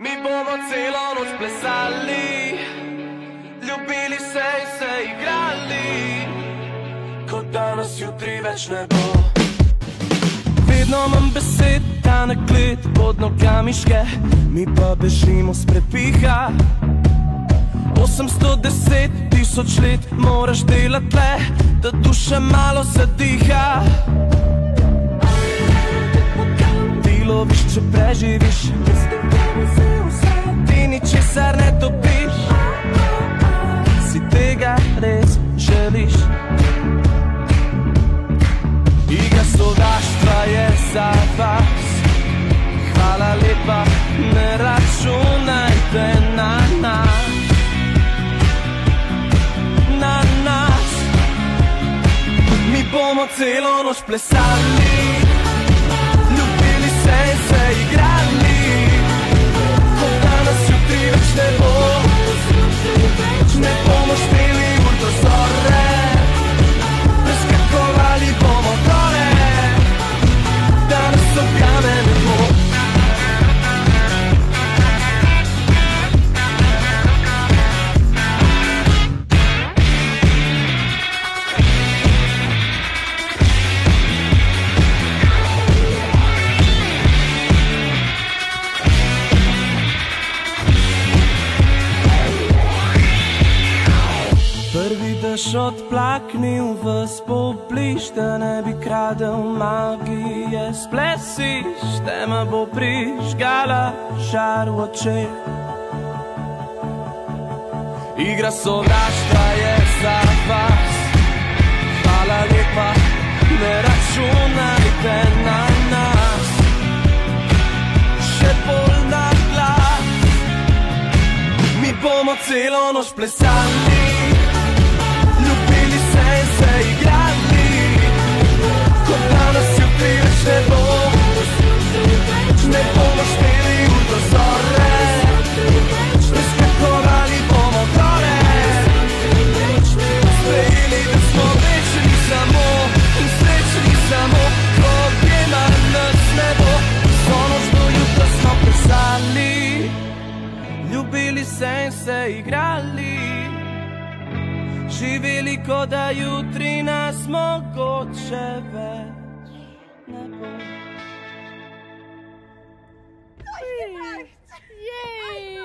Mi bomo celo noč plesali, ljubili se in se igrali, kot danes jutri več ne bo. Vedno imam besed, ta nakled pod nogami ške, mi pa bežimo s prepiha. 810 tisoč let moraš delati le, da duša malo zadiha. Če preživiš, ti ničesar ne dobiš. Si tega res želiš? Igra sovraštva je za vas. Hvala lepa, ne računajte na nas. Na nas. Mi bomo celo noč plesali, ljubili Prvi dež odplaknil v spobliž, da ne bi kradel magije. Splesiš, tema bo prižgala žar v očeh. Igra sovraštva je za vas. Hvala lepa, ne računajte na nas. Še bolj na glas. Mi bomo celo noč plesali, bili sense igrali. Živili ko da jutri nas mogoće već ne bo Jej!